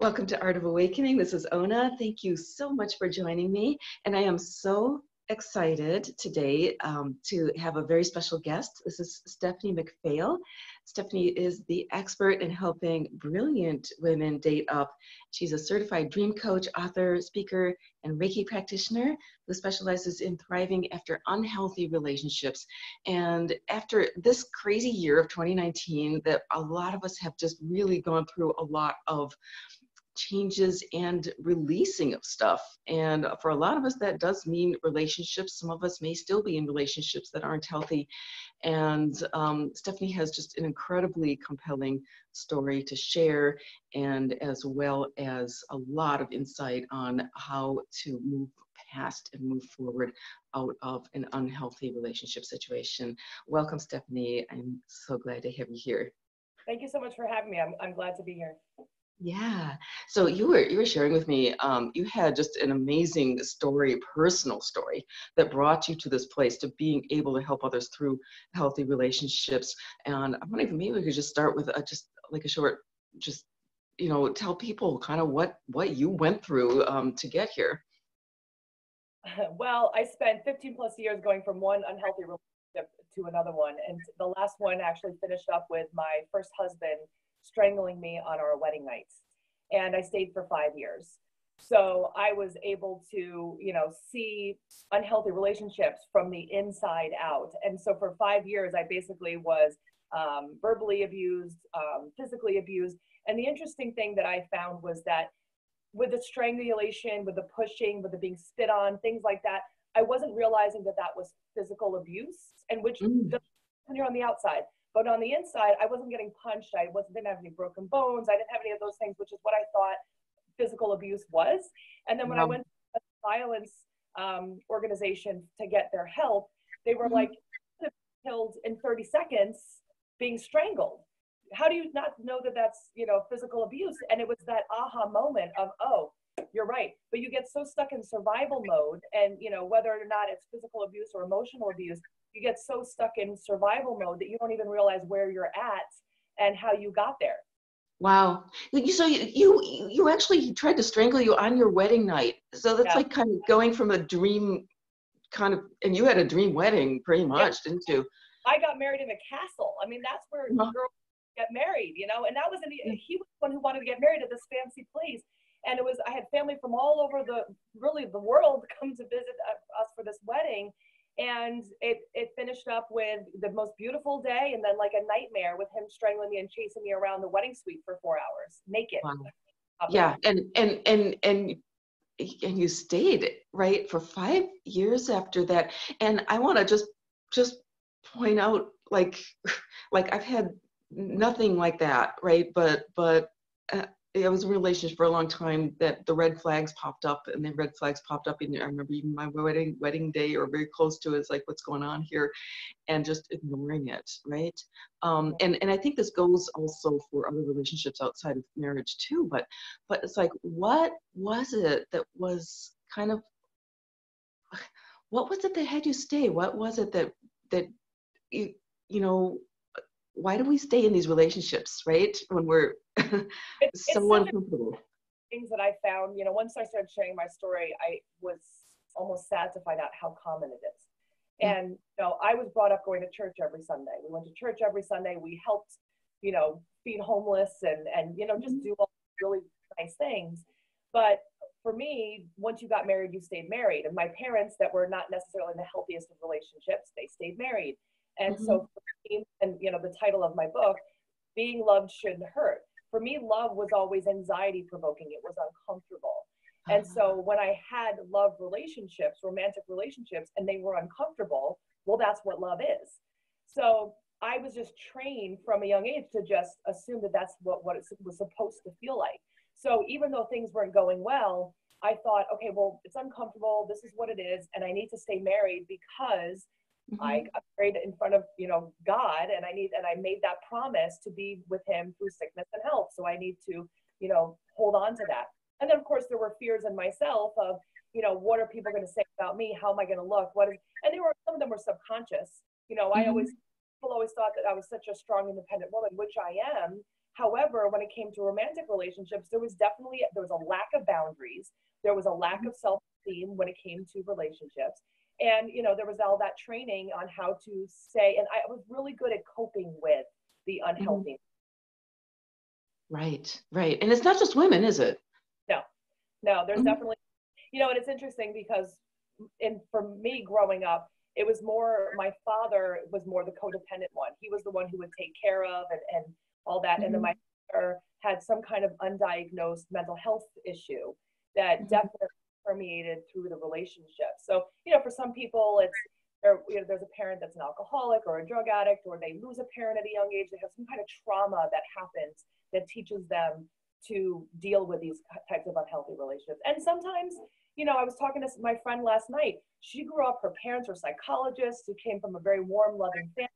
Welcome to Art of Awakening. This is Ona. Thank you so much for joining me. And I am so excited today um, to have a very special guest. This is Stephanie McPhail. Stephanie is the expert in helping brilliant women date up. She's a certified dream coach, author, speaker, and Reiki practitioner who specializes in thriving after unhealthy relationships. And after this crazy year of 2019, that a lot of us have just really gone through a lot of changes and releasing of stuff. And for a lot of us, that does mean relationships. Some of us may still be in relationships that aren't healthy. And um, Stephanie has just an incredibly compelling story to share, and as well as a lot of insight on how to move past and move forward out of an unhealthy relationship situation. Welcome, Stephanie. I'm so glad to have you here. Thank you so much for having me. I'm, I'm glad to be here. Yeah. So you were you were sharing with me. Um, you had just an amazing story, personal story, that brought you to this place to being able to help others through healthy relationships. And I'm wondering if maybe we could just start with a, just like a short, just you know, tell people kind of what what you went through um, to get here. Well, I spent 15 plus years going from one unhealthy relationship to another one, and the last one actually finished up with my first husband strangling me on our wedding nights. And I stayed for five years. So I was able to, you know, see unhealthy relationships from the inside out. And so for five years, I basically was um, verbally abused, um, physically abused. And the interesting thing that I found was that with the strangulation, with the pushing, with the being spit on, things like that, I wasn't realizing that that was physical abuse, and which mm. when you're on the outside. But on the inside, I wasn't getting punched. I wasn't didn't have any broken bones. I didn't have any of those things, which is what I thought physical abuse was. And then when I went to a violence um, organization to get their help, they were mm-hmm. like killed in 30 seconds being strangled. How do you not know that that's you know physical abuse? And it was that aha moment of oh, you're right. But you get so stuck in survival mode, and you know whether or not it's physical abuse or emotional abuse, you get so stuck in survival mode that you don't even realize where you're at and how you got there. Wow. So you you actually tried to strangle you on your wedding night. So that's yeah. like kind of going from a dream kind of and you had a dream wedding pretty much, yeah. didn't you? I got married in a castle. I mean, that's where uh-huh. girls get married, you know, and that was in the, he was the one who wanted to get married at this fancy place. And it was I had family from all over the really the world come to visit us for this wedding and it it finished up with the most beautiful day and then like a nightmare with him strangling me and chasing me around the wedding suite for four hours naked. Wow. yeah and and and and and you stayed right for five years after that. And i want to just just point out like like i've had nothing like that right? But but uh, I was a relationship for a long time that the red flags popped up and the red flags popped up and I remember even my wedding wedding day or very close to it, it's like what's going on here? and just ignoring it right? Um, and and I think this goes also for other relationships outside of marriage too but but it's like what was it that was kind of what was it that had you stay? What was it that that you you know why do we stay in these relationships, right? When we're so uncomfortable. Things that I found, you know, once I started sharing my story, I was almost sad to find out how common it is. And you know, I was brought up going to church every Sunday. We went to church every Sunday. We helped, you know, feed homeless and and you know just mm-hmm. do all really nice things. But for me, once you got married, you stayed married. And my parents, that were not necessarily in the healthiest of relationships, they stayed married. And mm-hmm. so, me, and you know, the title of my book, "Being Loved Shouldn't Hurt." For me, love was always anxiety provoking. It was uncomfortable. And so, ah. when I had love relationships, romantic relationships, and they were uncomfortable, well, that's what love is. So I was just trained from a young age to just assume that that's what, what it was supposed to feel like. So even though things weren't going well, I thought, okay, well, it's uncomfortable. This is what it is. And I need to stay married because Mm-hmm. I prayed in front of you know God, and I need and I made that promise to be with Him through sickness and health. So I need to you know hold on to that. And then of course there were fears in myself of you know what are people going to say about me? How am I going to look? What is and they were some of them were subconscious. You know, mm-hmm. I always people always thought that I was such a strong, independent woman, which I am. However, when it came to romantic relationships, there was definitely there was a lack of boundaries. There was a lack of self-esteem when it came to relationships. And you know, there was all that training on how to say, and I was really good at coping with the mm-hmm. unhealthy. Right, right. And it's not just women, is it? No, no, there's mm-hmm. definitely, you know, and it's interesting because in for me growing up, it was more my father was more the codependent one. He was the one who would take care of and, and all that. Mm-hmm. And then mm-hmm. my mother had some kind of undiagnosed mental health issue that mm-hmm. definitely permeated through the relationship. So, you know, for some people, it's there, you know, there's a parent that's an alcoholic or a drug addict, or they lose a parent at a young age. They have some kind of trauma that happens that teaches them to deal with these types of unhealthy relationships. And sometimes, you know, I was talking to my friend last night. She grew up, her parents were psychologists who came from a very warm, loving family.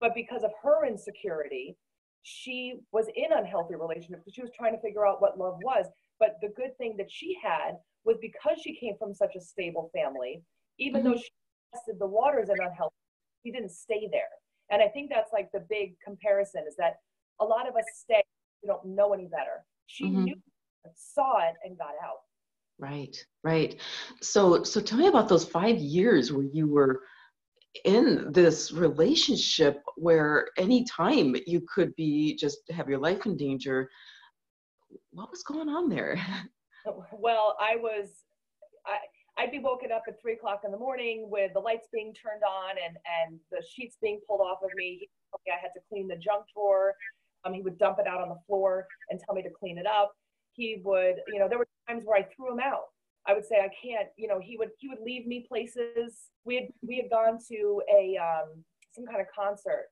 But because of her insecurity, she was in unhealthy relationships because she was trying to figure out what love was. But the good thing that she had was because she came from such a stable family, even mm-hmm. though she tested the waters and unhealthy, she didn't stay there. And I think that's like the big comparison is that a lot of us stay, we don't know any better. She mm-hmm. knew, saw it, and got out. Right, right. So, so tell me about those five years where you were in this relationship where anytime you could be just have your life in danger. What was going on there? Well, I was, I, I'd be woken up at three o'clock in the morning with the lights being turned on and, and the sheets being pulled off of me. I had to clean the junk drawer. Um, he would dump it out on the floor and tell me to clean it up. He would, you know, there were times where I threw him out. I would say I can't, you know, he would he would leave me places. We had we had gone to a um, some kind of concert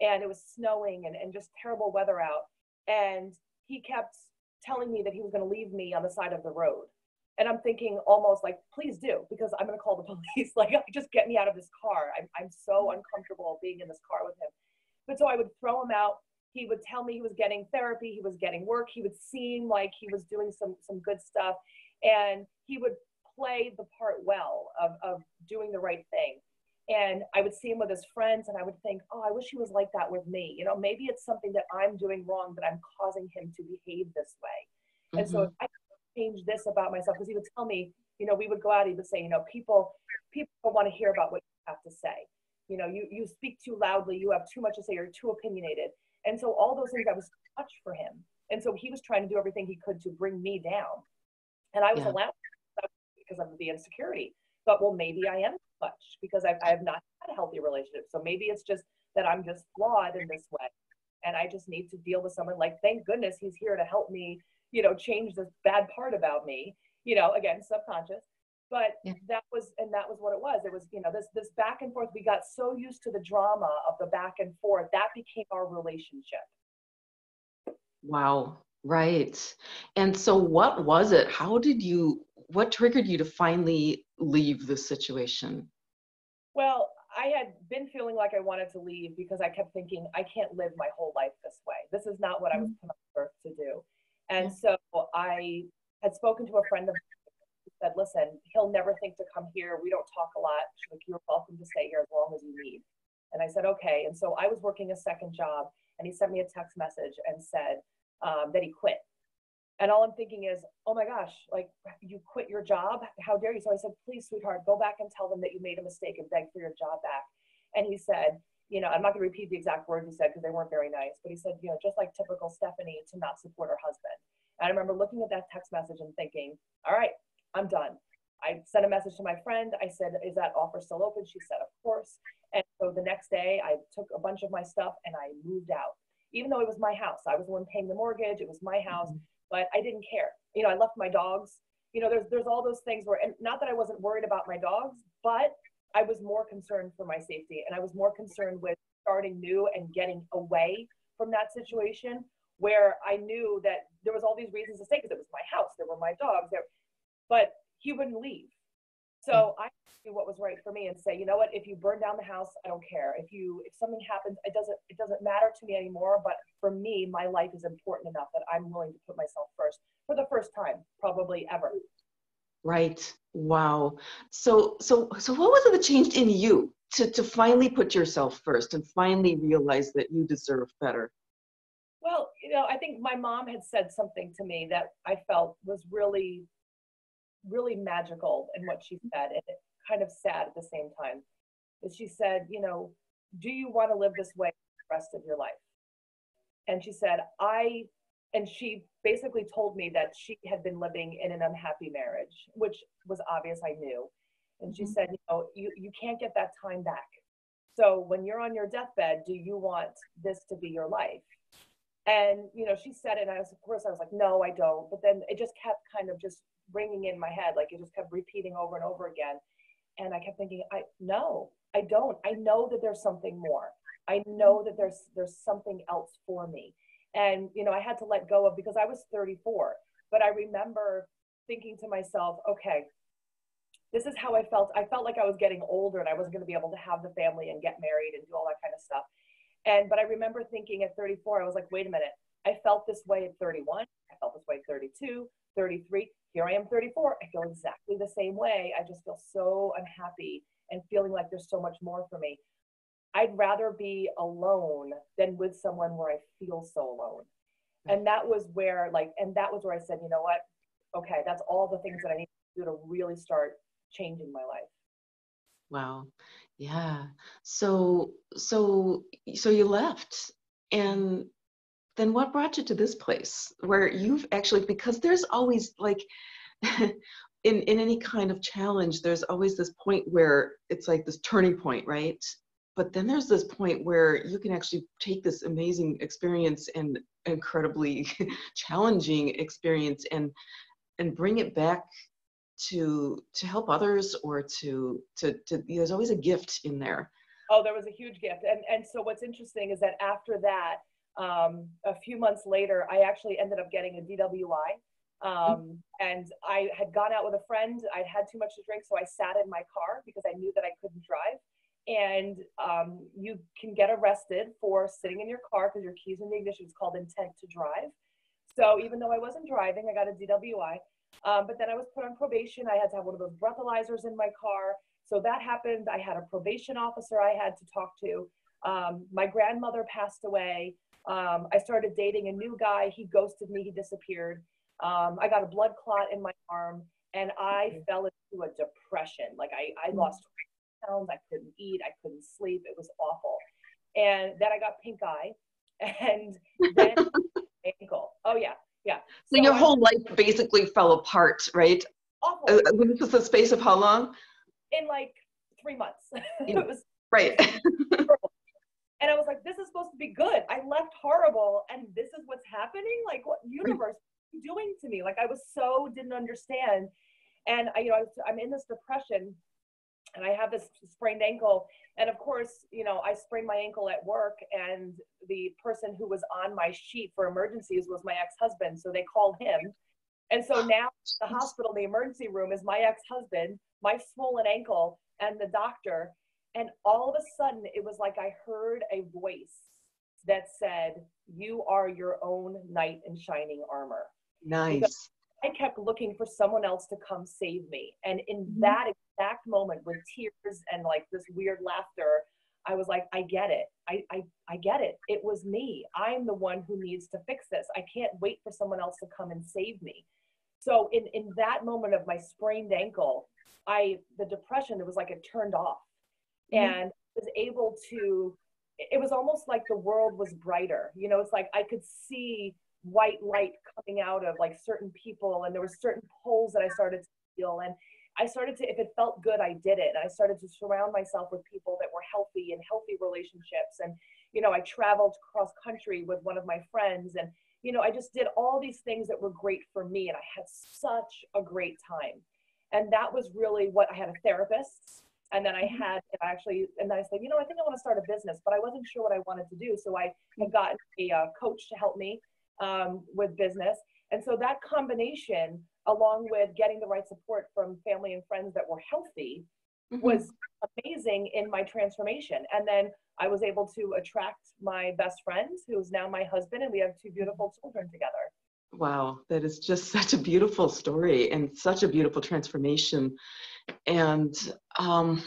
and it was snowing and, and just terrible weather out. And he kept telling me that he was going to leave me on the side of the road. And I'm thinking almost like, please do, because I'm going to call the police. like, just get me out of this car. I'm, I'm so mm-hmm. uncomfortable being in this car with him. But so I would throw him out. He would tell me he was getting therapy, he was getting work, he would seem like he was doing some, some good stuff. And he would play the part well of, of doing the right thing and I would see him with his friends and I would think, oh, I wish he was like that with me. You know, maybe it's something that I'm doing wrong that I'm causing him to behave this way. Mm-hmm. And so mm-hmm. if I change this about myself, because he would tell me, you know, we would go out, he would say, you know, people people don't want to hear about what you have to say. You know, you you speak too loudly, you have too much to say, you're too opinionated. And so all those things that was too much for him. And so he was trying to do everything he could to bring me down. And I was yeah. allowed because of the insecurity. But well, maybe I am much because I, I have not had a healthy relationship. So maybe it's just that I'm just flawed in this way. And I just need to deal with someone like, thank goodness he's here to help me, you know, change this bad part about me, you know, again, subconscious. But yeah. that was, and that was what it was. It was, you know, this, this back and forth. We got so used to the drama of the back and forth that became our relationship. Wow. Right. And so what was it? How did you, what triggered you to finally leave the situation? Well, I had been feeling like I wanted to leave because I kept thinking, I can't live my whole life this way. This is not what I was mm-hmm. put on earth to do. And so I had spoken to a friend of mine who said, listen, he'll never think to come here. We don't talk a lot. She's like, you're welcome to stay here as long as you need. And I said, okay. And so I was working a second job and he sent me a text message and said um, that he quit and all I'm thinking is, oh my gosh, like you quit your job. How dare you? So I said, please, sweetheart, go back and tell them that you made a mistake and beg for your job back. And he said, you know, I'm not going to repeat the exact words he said because they weren't very nice, but he said, you know, just like typical Stephanie to not support her husband. And I remember looking at that text message and thinking, all right, I'm done. I sent a message to my friend. I said, is that offer still open? She said, of course. And so the next day I took a bunch of my stuff and I moved out, even though it was my house. I was the one paying the mortgage. It was my house. Mm-hmm but I didn't care. You know, I left my dogs. You know, there's there's all those things where, and not that I wasn't worried about my dogs, but I was more concerned for my safety, and I was more concerned with starting new and getting away from that situation where I knew that there was all these reasons to stay because it was my house, there were my dogs, there, but he wouldn't leave. So mm. I knew what was right for me and say, you know what, if you burn down the house, I don't care. If you if something happens, it doesn't it doesn't matter to me anymore. But for me, my life is important enough that I'm willing to put myself first for the first time, probably ever. Right. Wow. So so so what was it that changed in you to to finally put yourself first and finally realize that you deserve better? Well, you know, I think my mom had said something to me that I felt was really, really magical in what she said, and it kind of sad at the same time. That she said, you know, do you want to live this way the rest of your life? And she said, I, and she basically told me that she had been living in an unhappy marriage, which was obvious, I knew. And she mm-hmm. said, you know, you, you can't get that time back. So when you're on your deathbed, do you want this to be your life? And you know, she said it, and I was, of course, I was like, no, I don't. But then it just kept kind of just ringing in my head, like it just kept repeating over and over again. And I kept thinking, I no, I don't. I know that there's something more. I know that there's there's something else for me. And you know, I had to let go of because I was 34. But I remember thinking to myself, okay, this is how I felt. I felt like I was getting older and I wasn't going to be able to have the family and get married and do all that kind of stuff. And but I remember thinking at 34, I was like, wait a minute. I felt this way at 31. I felt this way at 32, 33. Here I am 34. I feel exactly the same way. I just feel so unhappy and feeling like there's so much more for me. I'd rather be alone than with someone where I feel so alone. And mm. that was where like and that was where I said, you know what? Okay, that's all the things that I need to do to really start changing my life. Wow. Yeah. So so so you left and then what brought you to this place where you've actually because there's always like in in any kind of challenge there's always this point where it's like this turning point right? But then there's this point where you can actually take this amazing experience and incredibly challenging experience and and bring it back to to help others or to to to there's always a gift in there. Oh there was a huge gift. And and so what's interesting is that after that um, a few months later i actually ended up getting a dwi um, and i had gone out with a friend i'd had too much to drink so i sat in my car because i knew that i couldn't drive and um, you can get arrested for sitting in your car because your keys in the ignition is called intent to drive so even though i wasn't driving i got a dwi um, but then I was put on probation. I had to have one of those breathalyzers in my car. So that happened. I had a probation officer I had to talk to. Um, my grandmother passed away. Um, I started dating a new guy. He ghosted me. He disappeared. Um, I got a blood clot in my arm and I mm-hmm. fell into a depression. Like I, I mm-hmm. lost pounds. I couldn't eat. I couldn't sleep. It was awful. And then I got pink eye and then ankle. Oh yeah. Yeah. So, so your I, whole life basically fell apart, right? Awful. Uh, this was the space of how long? In like three months. it was right. and I was like, this is supposed to be good. I left horrible, and this is what's happening. Like, what universe doing to me? Like, I was so didn't understand. And I, you know, I I'm in this depression, and I have this sprained ankle, and of course, you know, I sprained my ankle at work, and the person who was on my sheet for emergencies was my ex husband. So they called him. And so now the hospital, the emergency room is my ex husband, my swollen ankle, and the doctor. And all of a sudden, it was like I heard a voice that said, You are your own knight in shining armor. Nice. Because I kept looking for someone else to come save me. And in mm-hmm. that exact moment with tears and like this weird laughter, I was like, I get it. I, I, I get it. It was me. I'm the one who needs to fix this. I can't wait for someone else to come and save me. So in, in that moment of my sprained ankle, I the depression, it was like it turned off. Mm-hmm. And was able to it was almost like the world was brighter. You know, it's like I could see white light coming out of like certain people and there were certain pulls that I started to feel and I started to if it felt good I did it and I started to surround myself with people that were healthy and healthy relationships and you know I traveled cross country with one of my friends and you know I just did all these things that were great for me and I had such a great time and that was really what I had a therapist and then I mm-hmm. had actually, and then I said, you know, I think I want to start a business, but I wasn't sure what I wanted to do. So I had gotten a uh, coach to help me um, with business. And so that combination, along with getting the right support from family and friends that were healthy, mm-hmm. was amazing in my transformation. And then I was able to attract my best friend, who's now my husband, and we have two beautiful children together. Wow, that is just such a beautiful story and such a beautiful transformation. And um,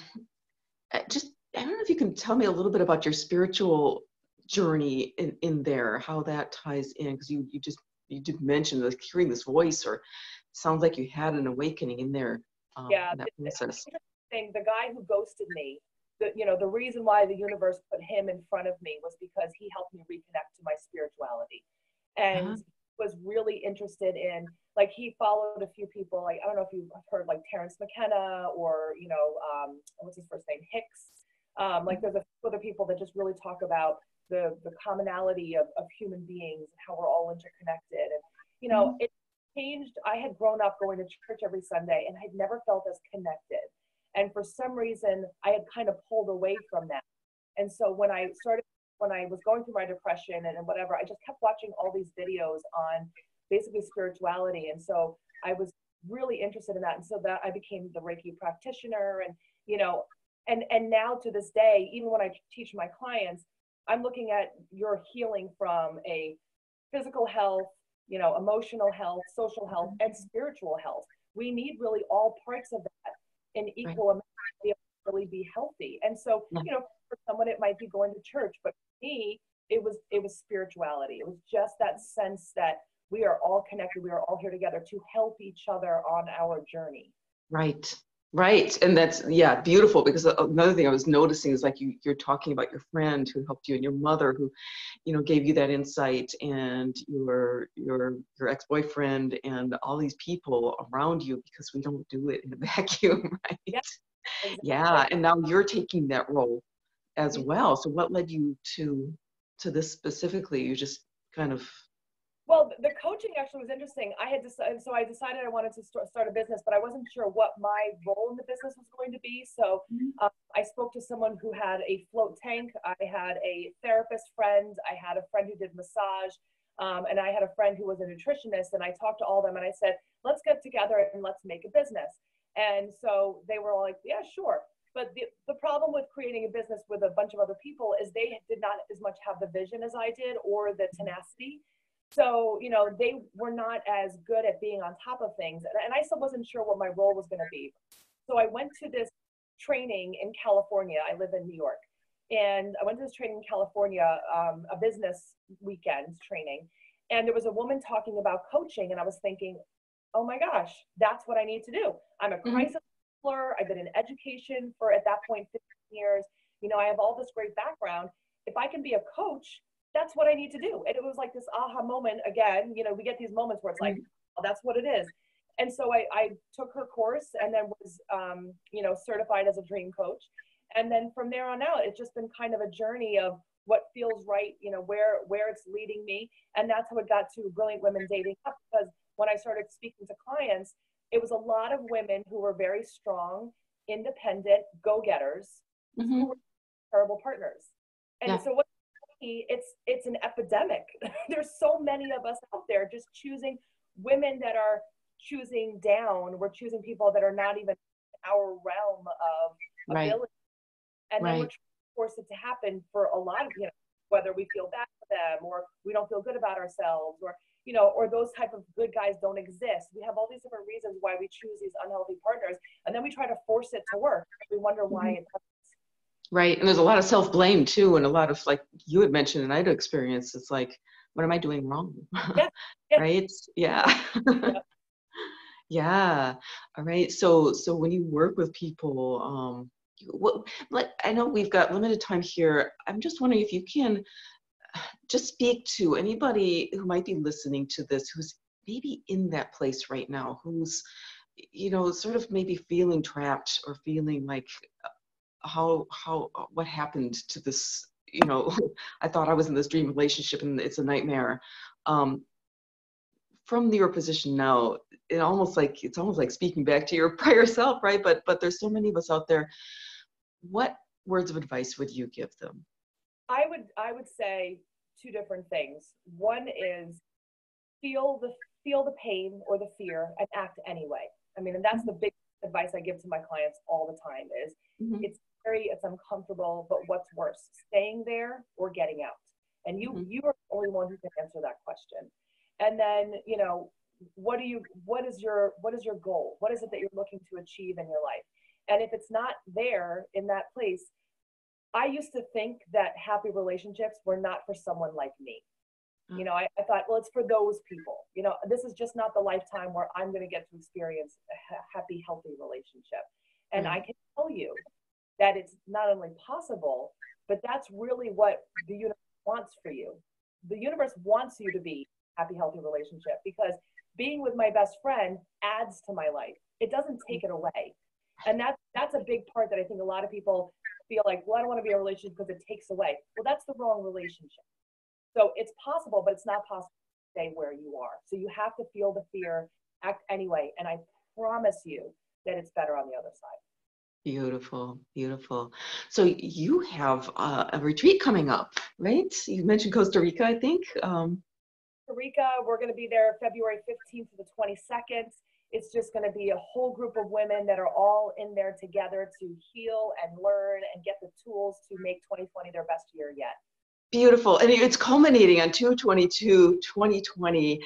just, I don't know if you can tell me a little bit about your spiritual journey in, in there, how that ties in, because you, you just you did mention like hearing this voice, or sounds like you had an awakening in there. Um, yeah, in that process. Thing, the guy who ghosted me, the you know the reason why the universe put him in front of me was because he helped me reconnect to my spirituality, and uh-huh. Was really interested in like he followed a few people like I don't know if you've heard like Terence McKenna or you know um, what's his first name? Hicks. Um, like there's a few other people that just really talk about the the commonality of, of human beings and how we're all interconnected. And you know mm-hmm. it changed. I had grown up going to church every sunday and i'd never felt as connected. And for some reason i had kind of pulled away from that. And so when i started when i was going through my depression and, and whatever i just kept watching all these videos on basically spirituality and so i was really interested in that and so that i became the reiki practitioner and you know and and now to this day even when i teach my clients I'm looking at your healing from a physical health, you know, emotional health, social health, and mm-hmm. spiritual health. We need really all parts of that in equal right. amount to really be healthy. And so, you know, for someone it might be going to church, but me, it was it was spirituality. It was just that sense that we are all connected. We are all here together to help each other on our journey. Right. Right. And that's, yeah, beautiful. Because another thing I was noticing is like you, you're talking about your friend who helped you and your mother who, you know, gave you that insight and your, your, your ex-boyfriend and all these people around you because we don't do it in a vacuum, right? Yeah. Exactly. yeah. And now you're taking that role as mm-hmm. well. So what led you to, to this specifically? You just kind of well, the coaching actually was interesting. I had decided, so I decided I wanted to start a business, but I wasn't sure what my role in the business was going to be. So mm-hmm. um, I spoke to someone who had a float tank. I had a therapist friend. I had a friend who did massage. Um, and I had a friend who was a nutritionist. And I talked to all of them and I said, let's get together and let's make a business. And so they were all like, yeah, sure. But the, the problem with creating a business with a bunch of other people is they did not as much have the vision as I did or the tenacity. So, you know, they were not as good at being on top of things. And I still wasn't sure what my role was going to be. So I went to this training in California. I live in New York. And I went to this training in California, um, a business weekend training. And there was a woman talking about coaching. And I was thinking, oh my gosh, that's what I need to do. I'm a mm-hmm. crisis counselor. I've been in education for, at that point, 15 years. You know, I have all this great background. If I can be a coach, that's what I need to do. And it was like this aha moment again. You know, we get these moments where it's like, oh, that's what it is. And so I, I took her course and then was, um, you know, certified as a dream coach. And then from there on out, it's just been kind of a journey of what feels right, you know, where where it's leading me. And that's how it got to Brilliant Women Dating Up because when I started speaking to clients, it was a lot of women who were very strong, independent, go-getters mm-hmm. who were terrible partners. And yeah. so what it's it's an epidemic. There's so many of us out there just choosing women that are choosing down. We're choosing people that are not even our realm of right. ability, and right. then we're trying to force it to happen for a lot of you know whether we feel bad for them or we don't feel good about ourselves or you know or those type of good guys don't exist we have all these different reasons why we choose these unhealthy partners and then we try to force it to work we wonder why mm-hmm. it doesn't Right. And there's a lot of self blame too, and a lot of like you had mentioned, and I'd experienced, it's like, what am I doing wrong? Yeah. yeah. right. Yeah. yeah. yeah. All right. So, so when you work with people, um, what, like, I know we've got limited time here. I'm just wondering if you can just speak to anybody who might be listening to this who's maybe in that place right now, who's, you know, sort of maybe feeling trapped or feeling like how how uh, what happened to this you know i thought i was in this dream relationship and it's a nightmare. Um, from your position now it almost like it's almost like speaking back to your prior self right? But but there's so many of us out there. What words of advice would you give them i would i would say two different things one is feel the feel the pain or the fear and act anyway i mean and that's the big advice i give to my clients all the time is mm-hmm. it's scary, it's uncomfortable, but what's worse, staying there or getting out? And you mm-hmm. you are the only one who can answer that question. And then, you know, what do you what is your what is your goal? What is it that you're looking to achieve in your life? And if it's not there in that place, I used to think that happy relationships were not for someone like me. You know, I, I, thought, well, it's for those people. You know, this is just not the lifetime where I'm going to get to experience a happy, healthy relationship. And mm-hmm. I can tell you that it's not only possible, but that's really what the universe wants for you. The universe wants you to be happy, healthy relationship because being with my best friend adds to my life. It doesn't take it away. And that's that's a big part that I think a lot of people feel like, well, I don't want to be in a relationship because it takes away. Well, that's the wrong relationship. So it's possible, but it's not possible to stay where you are. So you have to feel the fear, act anyway. And I promise you that it's better on the other side. Beautiful, beautiful. So you have uh, a retreat coming up, right? You mentioned Costa Rica, I think. Um, Costa Rica, we're going to be there February 15th to the 22nd. It's just going to be a whole group of women that are all in there together to heal and learn and get the tools to make 2020 their best year yet. Beautiful. And it's culminating on 222 2020.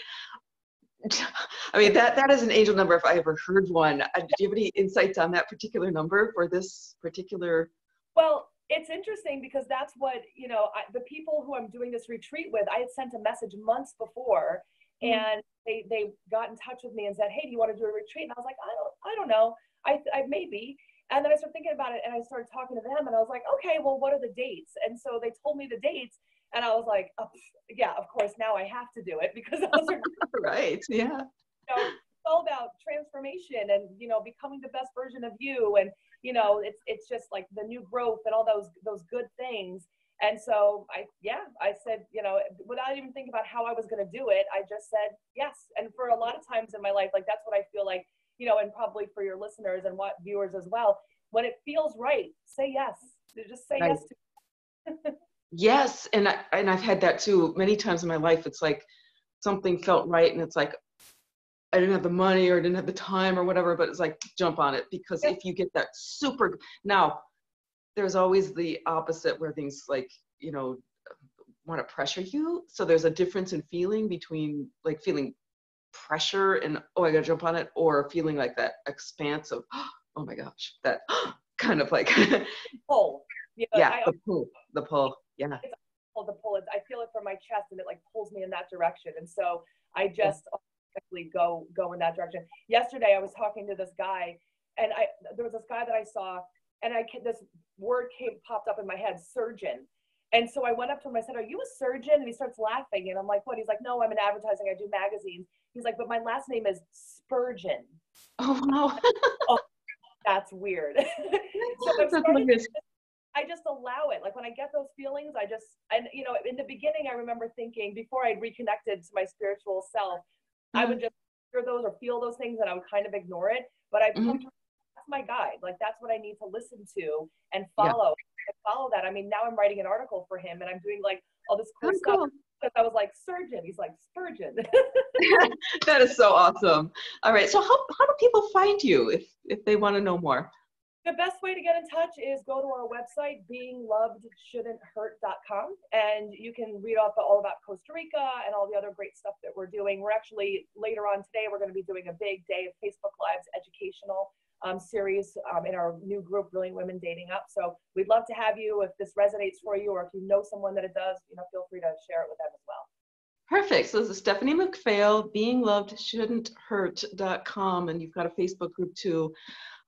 I mean, that, that is an angel number if I ever heard one. Uh, do you have any insights on that particular number for this particular? Well, it's interesting because that's what, you know, I, the people who I'm doing this retreat with, I had sent a message months before mm-hmm. and they, they got in touch with me and said, Hey, do you want to do a retreat? And I was like, I don't, I don't know. I, I maybe. And then I started thinking about it and I started talking to them and I was like, okay, well, what are the dates? And so they told me the dates and I was like, oh, yeah, of course, now I have to do it because those are right. Yeah. So it's all about transformation and, you know, becoming the best version of you. And, you know, it's, it's just like the new growth and all those, those good things. And so I, yeah, I said, you know, without even thinking about how I was going to do it, I just said yes. And for a lot of times in my life, like that's what I feel like you know, and probably for your listeners and what viewers as well, when it feels right, say yes. Just say yes. yes, and I, and I've had that too many times in my life. It's like something felt right, and it's like I didn't have the money or I didn't have the time or whatever, but it's like jump on it because if you get that super now, there's always the opposite where things like you know want to pressure you. So there's a difference in feeling between like feeling pressure and oh i gotta jump on it or feeling like that expanse of oh my gosh that kind of like pull. Yeah I, the pull the pull. Yeah. pull the pull. I feel it from my chest and it like pulls me in that direction. And so i just yeah. go go in that direction. Yesterday i was talking to this guy and i there was this guy that i saw and i this word came popped up in my head surgeon and so I went up to him. I said, "Are you a surgeon?" And he starts laughing. And I'm like, "What?" He's like, "No, I'm in advertising. I do magazines." He's like, but my last name is Spurgeon. Oh no. oh, that's weird. so just, I just allow it. Like when I get those feelings, I just and you know, in the beginning I remember thinking before I'd reconnected to my spiritual self, mm-hmm. I would just hear those or feel those things and I would kind of ignore it. But I've mm-hmm. that's my guide. Like that's what I need to listen to and follow. Yeah. follow that. I mean, now I'm writing an article for him and I'm doing like all this cool oh, stuff. Cool because I was like surgeon. He's like Spurgeon. that is so awesome. All right. So how, how do people find you if if they want to know more? The best way to get in touch is go to our website, beinglovedshouldn'thurt.com, and you can read off all about Costa Rica and all the other great stuff that we're doing. We're actually later on today, we're going to be doing a big day of Facebook Lives educational um, series um, in our new group, Brilliant Women Dating Up. So we'd love to have you if this resonates for you, or if you know someone that it does, you know, feel free to share it with them as well. Perfect. So this is Stephanie McPhail, Being Loved Shouldn't beinglovedshouldn'thurt.com, and you've got a Facebook group too.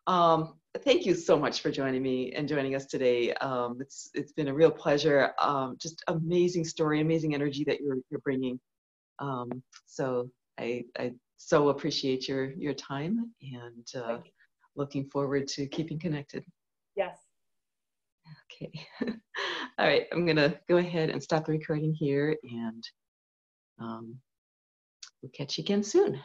Um, thank you so much for joining me and joining us today. Um, it's it's been a real pleasure. Um, just amazing story, amazing energy that you're you're bringing. Um, so I I so appreciate your your time and. Uh, looking forward to keeping connected. Yes. Okay. All right, I'm gonna go ahead and stop the recording here and um, we'll catch you again soon.